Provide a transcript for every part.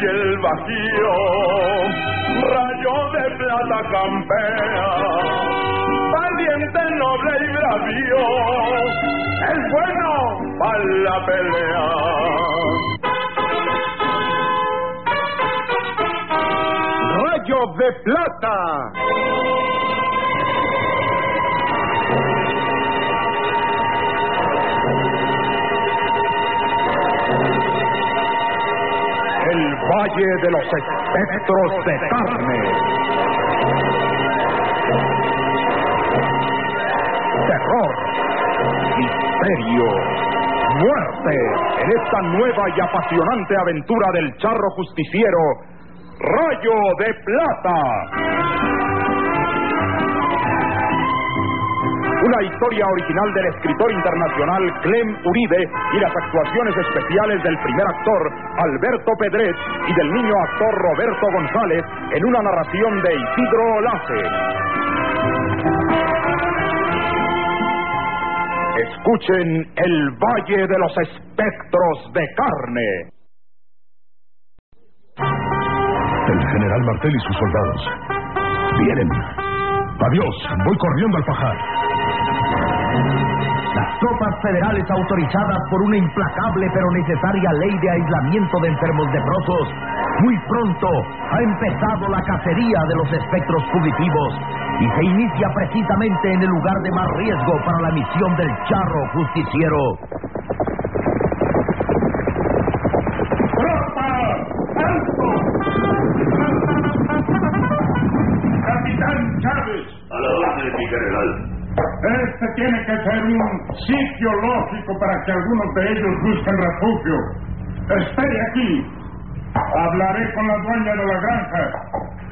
y el vacío, rayo de plata campea, valiente, noble y bravío, es bueno para la pelea. Rayo de plata. Valle de los Espectros de Carne. Terror, misterio, muerte en esta nueva y apasionante aventura del charro justiciero, Rayo de Plata. Una historia original del escritor internacional Clem Uribe y las actuaciones especiales del primer actor Alberto Pedret y del niño actor Roberto González en una narración de Isidro Lace. Escuchen El Valle de los Espectros de Carne. El general Martel y sus soldados. Vienen. Adiós, voy corriendo al pajar. Las tropas federales autorizadas por una implacable pero necesaria ley de aislamiento de enfermos leprosos, muy pronto ha empezado la cacería de los espectros fugitivos y se inicia precisamente en el lugar de más riesgo para la misión del charro justiciero. Un sitio lógico para que algunos de ellos busquen refugio. Espere aquí. Hablaré con la dueña de la granja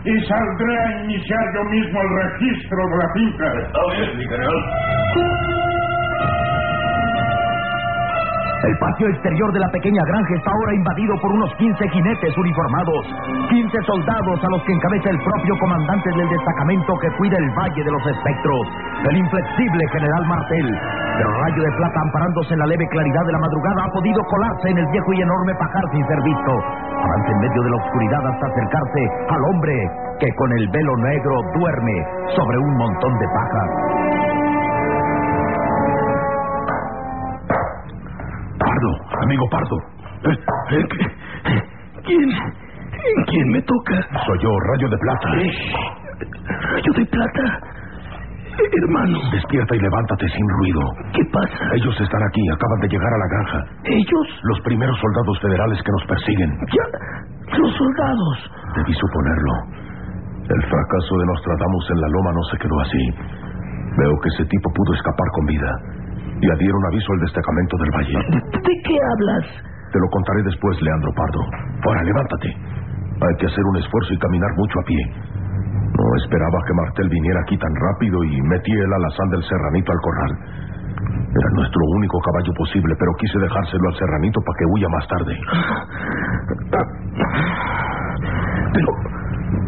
y saldré a iniciar yo mismo el registro de la finca. Está bien, mi general. El patio exterior de la pequeña granja está ahora invadido por unos 15 jinetes uniformados, 15 soldados a los que encabeza el propio comandante del destacamento que cuida el Valle de los Espectros, el inflexible general Martel. Pero Rayo de Plata, amparándose en la leve claridad de la madrugada, ha podido colarse en el viejo y enorme pajar sin ser visto. Avanza en medio de la oscuridad hasta acercarse al hombre que con el velo negro duerme sobre un montón de paja. Pardo, amigo Pardo. Eh, eh, eh, ¿Quién? ¿Quién me toca? Soy yo, Rayo de Plata. ¿Rayo de Plata? Hermano. Despierta y levántate sin ruido. ¿Qué pasa? Ellos están aquí, acaban de llegar a la granja. ¿Ellos? Los primeros soldados federales que nos persiguen. Ya. Los soldados. Debí suponerlo. El fracaso de Nostradamus en la loma no se quedó así. Veo que ese tipo pudo escapar con vida. Ya dieron aviso al destacamento del valle. ¿De qué hablas? Te lo contaré después, Leandro Pardo. Ahora, levántate. Hay que hacer un esfuerzo y caminar mucho a pie. No esperaba que Martel viniera aquí tan rápido y metí el alazán del serranito al corral. Era nuestro único caballo posible, pero quise dejárselo al serranito para que huya más tarde. Pero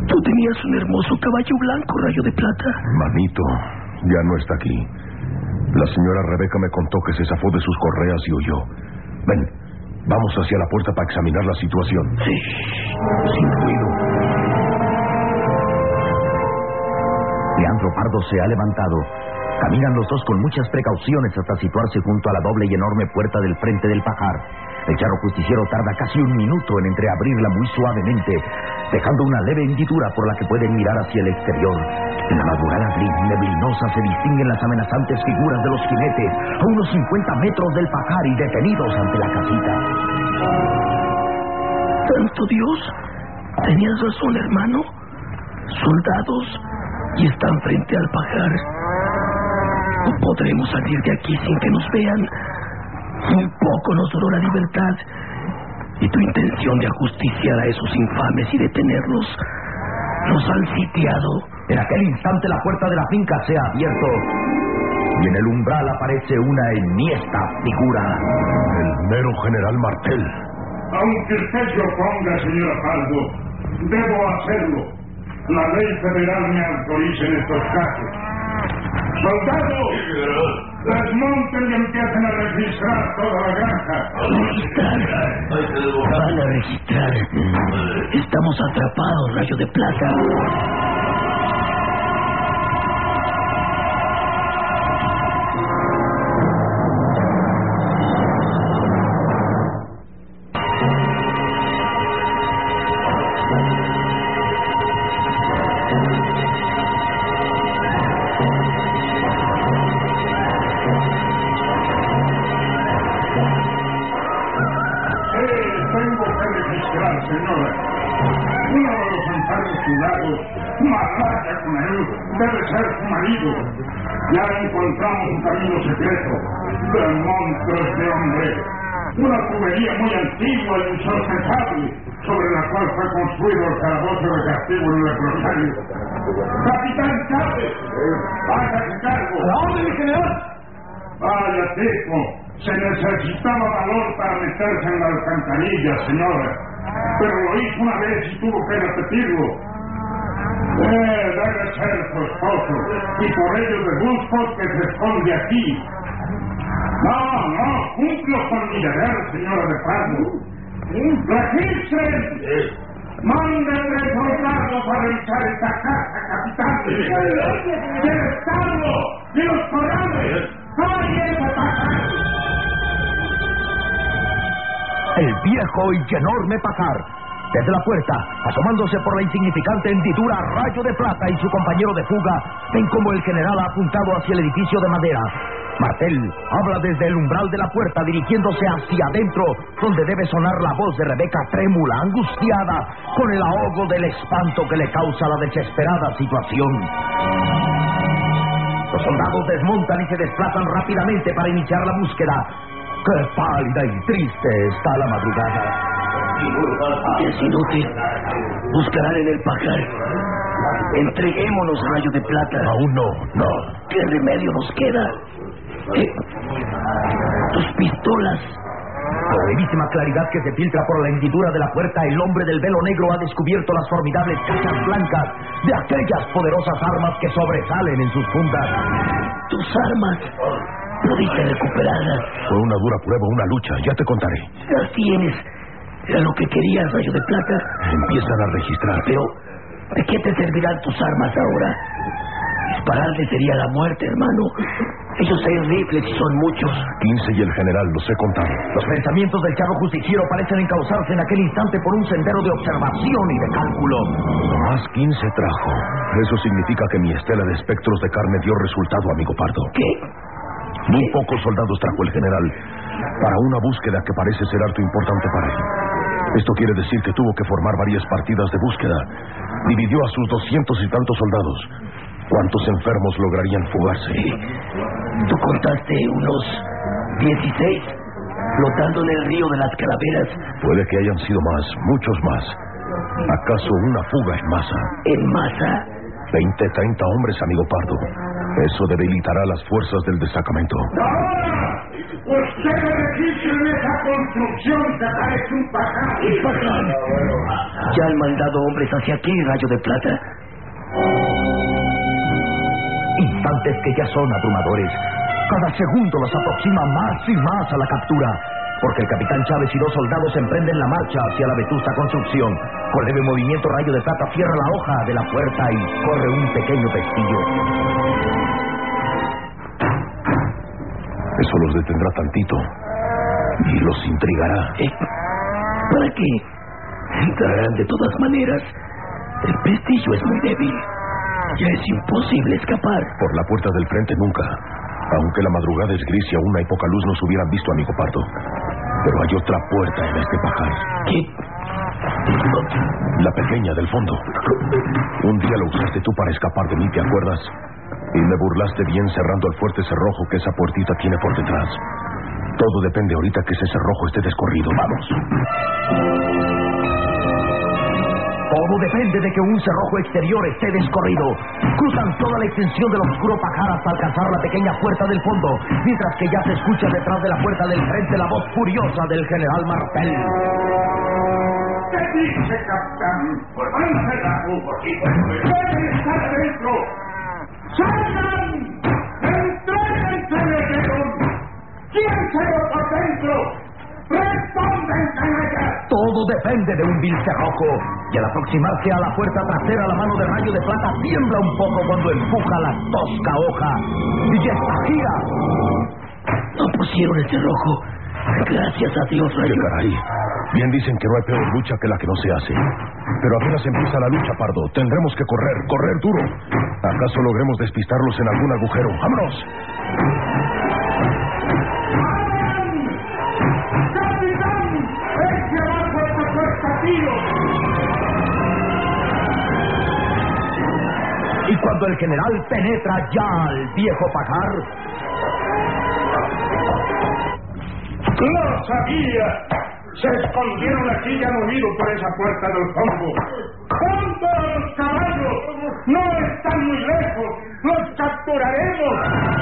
tú tenías un hermoso caballo blanco, rayo de plata. Manito, ya no está aquí. La señora Rebeca me contó que se zafó de sus correas y huyó. Ven, vamos hacia la puerta para examinar la situación. Sí, sin ruido. Leandro Pardo se ha levantado. Caminan los dos con muchas precauciones hasta situarse junto a la doble y enorme puerta del frente del pajar. El charro justiciero tarda casi un minuto en entreabrirla muy suavemente, dejando una leve hendidura por la que pueden mirar hacia el exterior. En la madrugada gris neblinosa se distinguen las amenazantes figuras de los jinetes a unos 50 metros del pajar y detenidos ante la casita. ¡Santo Dios! Tenías razón, hermano. Soldados y están frente al pajar. No podremos salir de aquí sin que nos vean. Un poco nos duró la libertad y tu intención de ajusticiar a esos infames y detenerlos nos han sitiado. En aquel instante la puerta de la finca se ha abierto y en el umbral aparece una enmiesta figura. El mero general Martel. Aunque usted se oponga, señor Pardo, debo hacerlo. La ley federal me autoriza en estos casos. ¡Soldado! Desmonten y empiecen a registrar toda la granja. Registrar. Van a registrar. Estamos atrapados, rayo de plata. Cuidados, malaya con él, debe ser su marido. Ya encontramos un camino secreto monstruos de hombre. Una tubería muy antigua e insospechable, sobre la cual fue construido el calabozo de castigo en el leprosario. ¡Capitán Chávez! ¡Hágase cargo! ¡A la orden, general! Vaya tipo, se necesitaba valor para meterse en la alcantarilla, señora. Pero lo hizo una vez y tuvo que repetirlo. Debe ser. Y por ello deduzco que se esconde aquí. No, no, cumplo con mi deber, señora de Pardo. ¡Registren! ¡Mande tres soldados a revisar esta casa, capitán! ¡Del Estado! ¡De los corrales! ¡Nadie se pasar! El viejo y enorme pajar. Desde la puerta, asomándose por la insignificante hendidura Rayo de Plata y su compañero de fuga, ven como el general ha apuntado hacia el edificio de madera. Martel habla desde el umbral de la puerta dirigiéndose hacia adentro, donde debe sonar la voz de Rebeca trémula, angustiada, con el ahogo del espanto que le causa la desesperada situación. Los soldados desmontan y se desplazan rápidamente para iniciar la búsqueda. ¡Qué pálida y triste está la madrugada! Inútil. Buscarán en el pajar. Entreguémonos, rayo de plata. Aún no, no. ¿Qué remedio nos queda? Eh, tus pistolas. Con la brevísima claridad que se filtra por la hendidura de la puerta, el hombre del velo negro ha descubierto las formidables cajas blancas de aquellas poderosas armas que sobresalen en sus fundas. Tus armas. Pudiste recuperarlas. Fue una dura prueba, una lucha. Ya te contaré. Las tienes. Era lo que querías, rayo de plata. Empiezan a registrar. Pero, ¿de qué te servirán tus armas ahora? Dispararle sería la muerte, hermano. Ellos seis rifles y son muchos. 15 y el general, los he contado. Los pensamientos del charro justiciero parecen encauzarse en aquel instante por un sendero de observación y de cálculo. Más 15 trajo. Eso significa que mi estela de espectros de carne dio resultado, amigo Pardo. ¿Qué? Muy pocos soldados trajo el general para una búsqueda que parece ser harto importante para él. Esto quiere decir que tuvo que formar varias partidas de búsqueda. Dividió a sus doscientos y tantos soldados. ¿Cuántos enfermos lograrían fugarse? Tú contaste unos 16 flotando en el río de las calaveras Puede que hayan sido más, muchos más. ¿Acaso una fuga en masa? en masa. 20, 30 hombres, amigo Pardo. Eso debilitará las fuerzas del destacamento. ¡Ahora! ¡Ustedes registren esa construcción que parece un pajar! Ya han mandado hombres hacia aquí, rayo de plata. Instantes que ya son abrumadores. Cada segundo los aproxima más y más a la captura. Porque el capitán Chávez y dos soldados emprenden la marcha hacia la vetusta construcción. Con leve movimiento, Rayo de Plata cierra la hoja de la puerta y corre un pequeño pestillo. Eso los detendrá tantito. Y los intrigará. Eh, ¿Para qué? Entrarán de todas maneras. El prestigio es muy débil. Ya es imposible escapar. Por la puerta del frente nunca. Aunque la madrugada es gris y aún hay poca luz, nos hubieran visto, amigo Pardo. Pero hay otra puerta en este pajar. ¿Qué? La pequeña del fondo. Un día lo usaste tú para escapar de mí, ¿te acuerdas? Y me burlaste bien cerrando el fuerte cerrojo que esa puertita tiene por detrás. Todo depende ahorita que ese cerrojo esté descorrido. Vamos. Todo depende de que un cerrojo exterior esté descorrido. Cruzan toda la extensión del oscuro pajar hasta alcanzar la pequeña puerta del fondo, mientras que ya se escucha detrás de la puerta del frente la voz furiosa del general Martel. ¿Qué dice, capitán? ¡Ángela! ¡Deben estar adentro! ¡Salgan! ¡Entréguense ¡Díselo por dentro! ¡Responden, canalla! Todo depende de un vil cerrojo. Y al aproximarse a la puerta trasera, la mano de rayo de plata tiembla un poco cuando empuja la tosca hoja. Y ya está gira. No pusieron el cerrojo. Gracias a Dios, ¡Qué Rayo. caray! Bien dicen que no hay peor lucha que la que no se hace. Pero apenas empieza la lucha, Pardo. Tendremos que correr, correr duro. ¿Acaso logremos despistarlos en algún agujero? ¡Vámonos! ¡Capitán! ¡Eche abajo esta puerta, tío! Y cuando el general penetra ya al viejo pajar, ¡Lo sabía! Se escondieron aquí y han huido por esa puerta del fondo. ¡No están muy lejos! ¡Los capturaremos!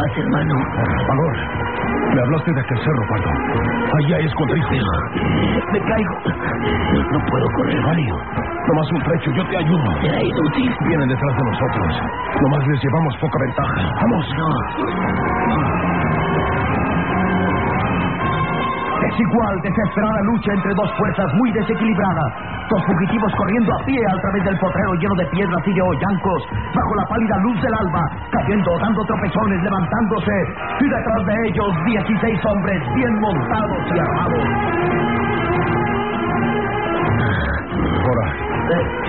Más, hermano. Valor. Me hablaste de aquel cerro, Pardo. Allá es contra Pero me caigo. No, no puedo correr, Mario. Nomás un trecho, yo te ayudo. Era inútil. Vienen detrás de nosotros. Nomás les llevamos poca ventaja. ¡Vamos! Desigual, desesperada lucha entre dos fuerzas muy desequilibradas. Dos fugitivos corriendo a pie a través del potrero lleno de piedras y de hoyancos, bajo la pálida luz del alba, cayendo, dando tropezones, levantándose, y detrás de ellos 16 hombres bien montados y armados. Ahora,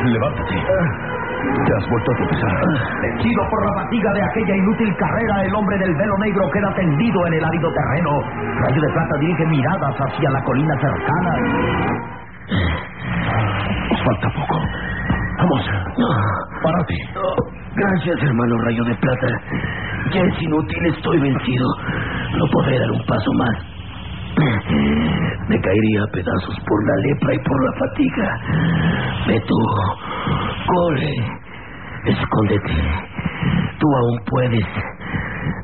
levántate. Te has vuelto a tropezar. Vencido por la fatiga de aquella inútil carrera, el hombre del velo negro queda tendido en el árido terreno. Rayo de Plata dirige miradas hacia la colina cercana. Nos falta poco. Vamos. Párate. Gracias, hermano Rayo de Plata. Ya es inútil, estoy vencido. No podré dar un paso más. Me caería a pedazos por la lepra y por la fatiga. Ve tú, corre, escóndete. Tú aún puedes.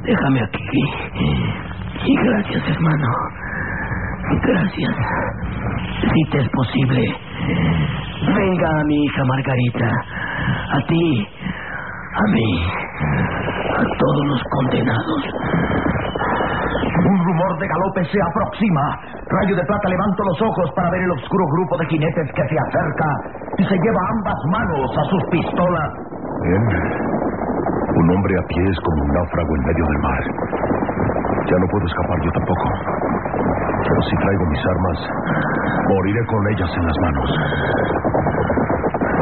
Déjame aquí. Y gracias, hermano. Gracias. Si te es posible, venga a mi hija Margarita. A ti, a mí, a todos los condenados. Un rumor de galope se aproxima. Rayo de Plata levanta los ojos para ver el oscuro grupo de jinetes que se acerca y se lleva ambas manos a sus pistolas. Bien. Un hombre a pie es como un náufrago en medio del mar. Ya no puedo escapar yo tampoco. Pero si traigo mis armas, moriré con ellas en las manos.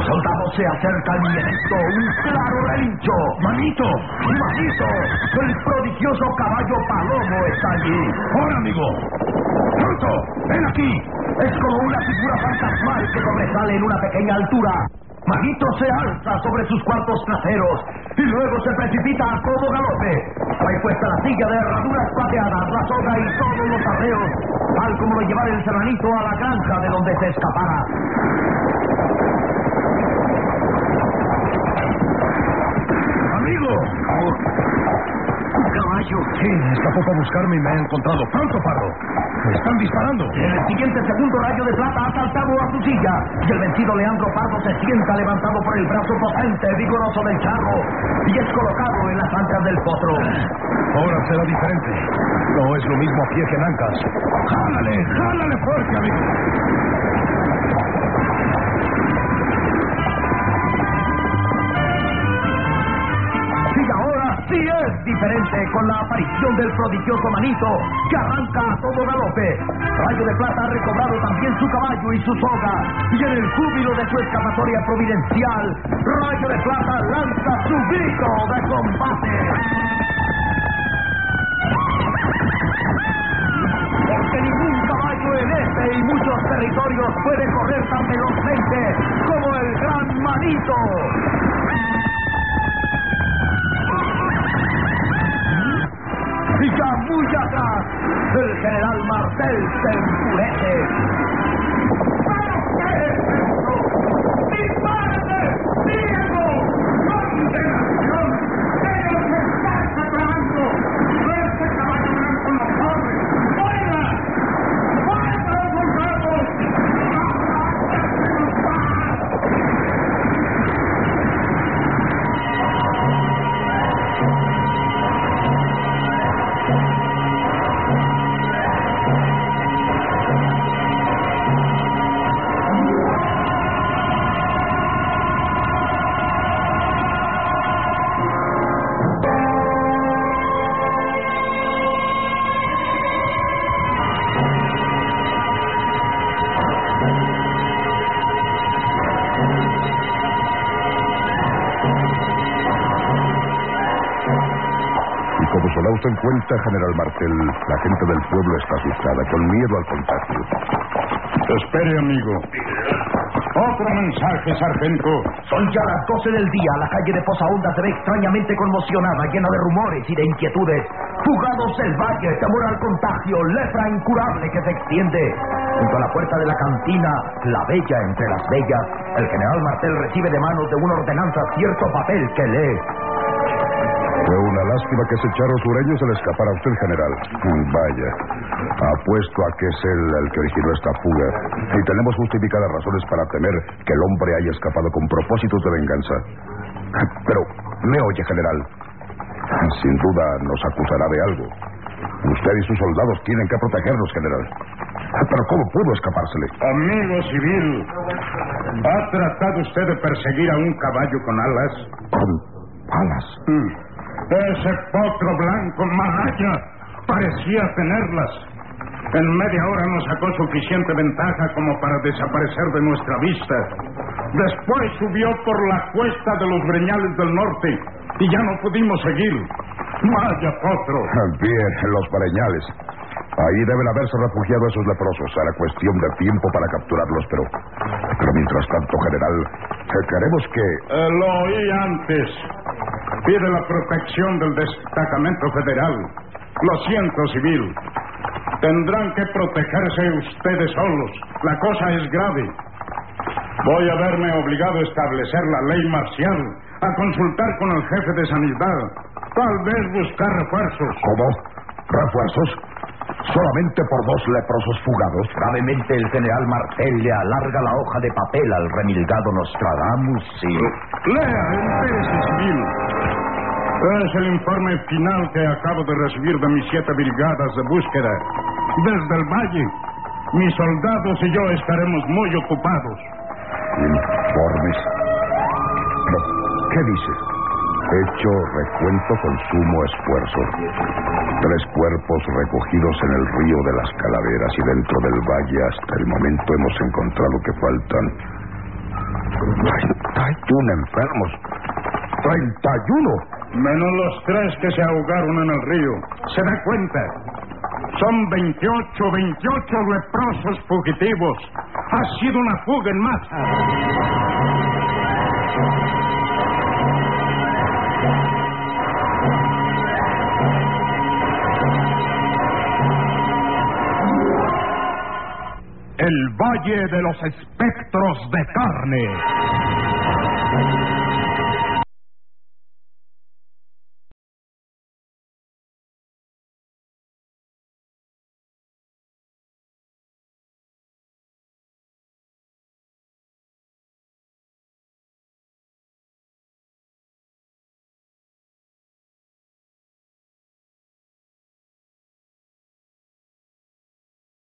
Soldados se acercan y esto un claro relincho. ¡Manito! ¡Manito! El prodigioso caballo palomo está allí. ¡Ahora, amigo! ¡Pronto! ¡Ven aquí! Es como una figura fantasmal que sobresale en una pequeña altura. Magito se alza sobre sus cuartos traseros y luego se precipita a todo galope. Trae puesta la silla de herraduras plateadas, la soga y todos los arreos, tal como lo llevara el serranito a la granja de donde se escapara. ¡Amigo! Caballo. Sí, escapó para buscarme y me ha encontrado. ¡Pronto, Pardo! ¡Me están disparando! En el siguiente segundo rayo de plata ha saltado a su silla y el vencido Leandro Pardo se sienta levantado por el brazo potente, vigoroso del charro y es colocado en las ancas del potro. Ahora será diferente. No es lo mismo a pie que en ancas. ¡Jálale! ¡Jálale fuerte, amigo! Es diferente con la aparición del prodigioso manito que arranca a todo galope. Rayo de Plata ha recobrado también su caballo y su soga y en el júbilo de su escapatoria providencial, Rayo de Plata lanza su grito de combate. Porque ningún caballo en este y muchos territorios puede correr tan velozmente como el gran manito. General Martel se. Cuenta, General Martel, la gente del pueblo está asustada, con miedo al contagio. Espere, amigo. Otro mensaje, sargento. Son ya las 12 del día. La calle de Poza Honda se ve extrañamente conmocionada, llena de rumores y de inquietudes. Fugados del valle, temor al contagio, lepra incurable que se extiende. Junto a la puerta de la cantina, la bella entre las bellas, el general Martel recibe de manos de una ordenanza cierto papel que lee. Fue una lástima que ese charro sureño se le escapara a usted, general. Vaya, apuesto a que es él el que originó esta fuga. Y tenemos justificadas razones para temer que el hombre haya escapado con propósitos de venganza. Pero, me oye, general. Sin duda nos acusará de algo. Usted y sus soldados tienen que protegernos, general. Pero ¿cómo pudo escapársele? Amigo civil, ¿ha tratado usted de perseguir a un caballo con alas? Con alas. Mm. Ese potro blanco malaya parecía tenerlas. En media hora nos sacó suficiente ventaja como para desaparecer de nuestra vista. Después subió por la cuesta de los breñales del norte y ya no pudimos seguir. Vaya potro. Bien, los pareñales. Ahí deben haberse refugiado esos leprosos. Será cuestión de tiempo para capturarlos, pero. Pero mientras tanto, general, eh, queremos que. Eh, lo oí antes. Pide la protección del destacamento federal. Lo siento, civil. Tendrán que protegerse ustedes solos. La cosa es grave. Voy a verme obligado a establecer la ley marcial, a consultar con el jefe de sanidad, tal vez buscar refuerzos. ¿Cómo? ¿Refuerzos? ¿Solamente por dos leprosos fugados? Gravemente el general Martel le alarga la hoja de papel al remilgado Nostradamus y... Lea, entérese, civil. Es el informe final que acabo de recibir de mis siete brigadas de búsqueda. Desde el valle, mis soldados y yo estaremos muy ocupados. Informes. Pero, ¿qué dice? Hecho recuento con sumo esfuerzo. Tres cuerpos recogidos en el río de las calaveras y dentro del valle hasta el momento hemos encontrado que faltan 31 enfermos. ¡31! Menos los tres que se ahogaron en el río. ¿Se da cuenta? Son 28, 28 leprosos fugitivos. Ha sido una fuga en masa. El Valle de los Espectros de Carne.